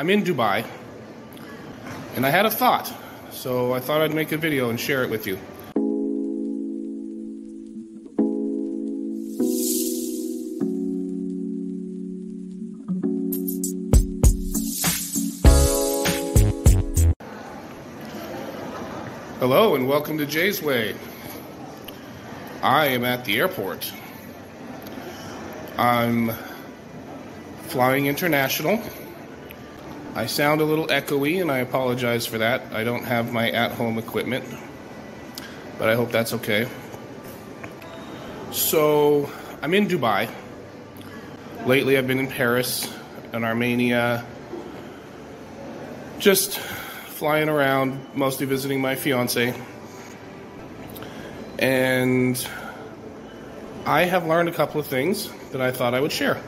I'm in Dubai and I had a thought, so I thought I'd make a video and share it with you. Hello and welcome to Jay's Way. I am at the airport. I'm flying international. I sound a little echoey and I apologize for that. I don't have my at home equipment, but I hope that's okay. So, I'm in Dubai. Lately, I've been in Paris and Armenia, just flying around, mostly visiting my fiance. And I have learned a couple of things that I thought I would share.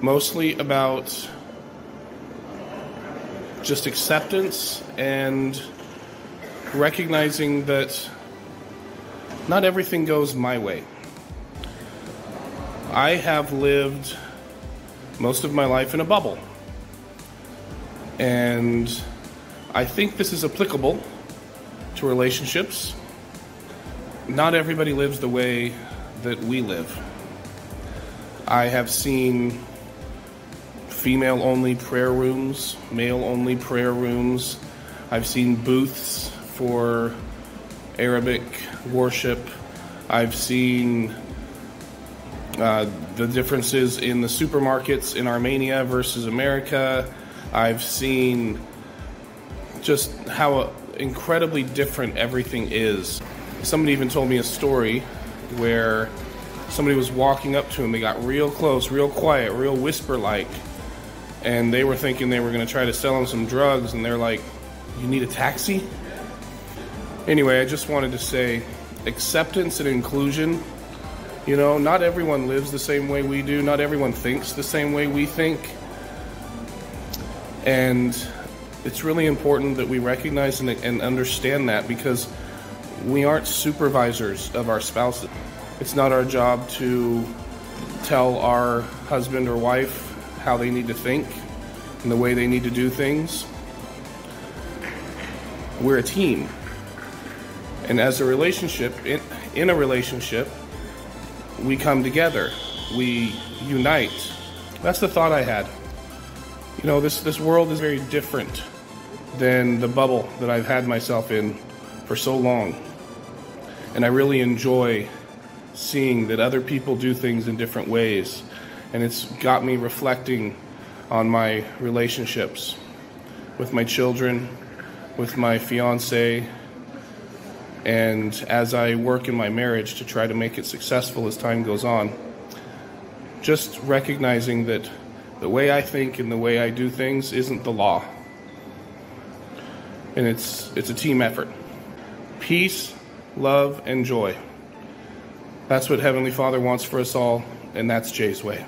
Mostly about just acceptance and recognizing that not everything goes my way. I have lived most of my life in a bubble. And I think this is applicable to relationships. Not everybody lives the way that we live. I have seen female only prayer rooms, male only prayer rooms. I've seen booths for Arabic worship. I've seen uh, the differences in the supermarkets in Armenia versus America. I've seen just how incredibly different everything is. Somebody even told me a story where somebody was walking up to him. They got real close, real quiet, real whisper like, and they were thinking they were going to try to sell him some drugs, and they're like, You need a taxi? Anyway, I just wanted to say acceptance and inclusion. You know, not everyone lives the same way we do, not everyone thinks the same way we think. And it's really important that we recognize and, and understand that because we aren't supervisors of our spouses. It's not our job to tell our husband or wife how they need to think and the way they need to do things. We're a team. And as a relationship, in, in a relationship, we come together, we unite. That's the thought I had. You know, this, this world is very different than the bubble that I've had myself in for so long. And I really enjoy seeing that other people do things in different ways and it's got me reflecting on my relationships with my children, with my fiance, and as I work in my marriage to try to make it successful as time goes on. Just recognizing that the way I think and the way I do things isn't the law. And it's it's a team effort. Peace, love, and joy. That's what Heavenly Father wants for us all, and that's Jay's way.